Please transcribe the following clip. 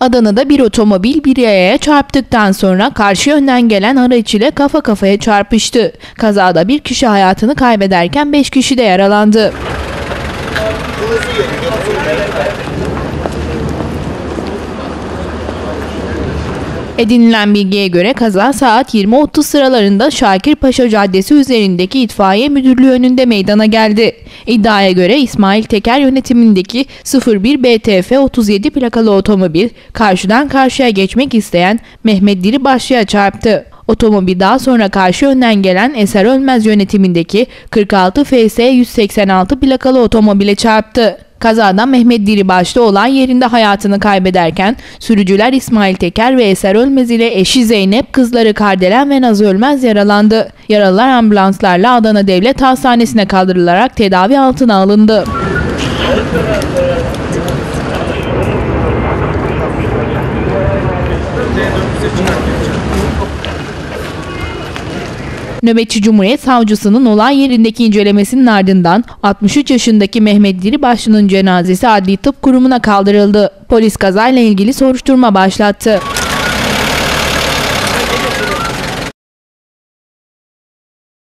Adana'da bir otomobil bir yayaya çarptıktan sonra karşı yönden gelen araç ile kafa kafaya çarpıştı. Kazada bir kişi hayatını kaybederken 5 kişi de yaralandı. Edinilen bilgiye göre kaza saat 20.30 sıralarında Şakirpaşa Caddesi üzerindeki itfaiye müdürlüğü önünde meydana geldi. İddiaya göre İsmail Teker yönetimindeki 01 BTF 37 plakalı otomobil karşıdan karşıya geçmek isteyen Mehmet Diribaşlı'ya çarptı. Otomobil daha sonra karşı yönden gelen Eser Ölmez yönetimindeki 46 FS 186 plakalı otomobile çarptı. Kazada Mehmet Diribaşlı olay yerinde hayatını kaybederken sürücüler İsmail Teker ve Eser Ölmez ile eşi Zeynep, kızları Kardelen ve Naz Ölmez yaralandı. Yaralılar ambulanslarla Adana Devlet Hastanesi'ne kaldırılarak tedavi altına alındı. Nöbetçi Cumhuriyet Savcısının olay yerindeki incelemesinin ardından 63 yaşındaki Mehmet Diribaşlı'nın cenazesi Adli Tıp Kurumu'na kaldırıldı. Polis kazayla ilgili soruşturma başlattı.